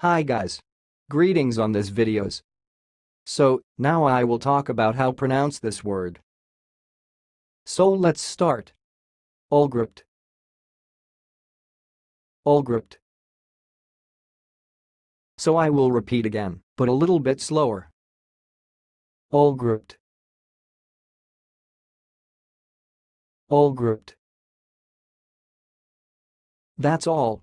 Hi guys. Greetings on this videos. So, now I will talk about how pronounce this word. So let's start. Awlgripped. Awlgripped. So I will repeat again, but a little bit slower. Awlgripped. Awlgripped. That's all,